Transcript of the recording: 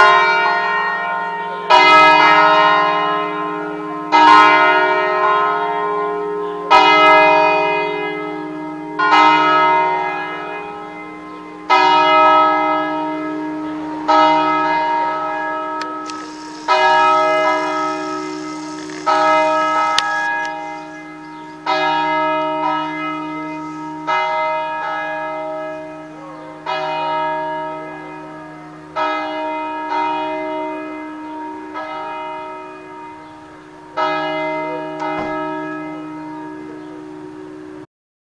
Bye.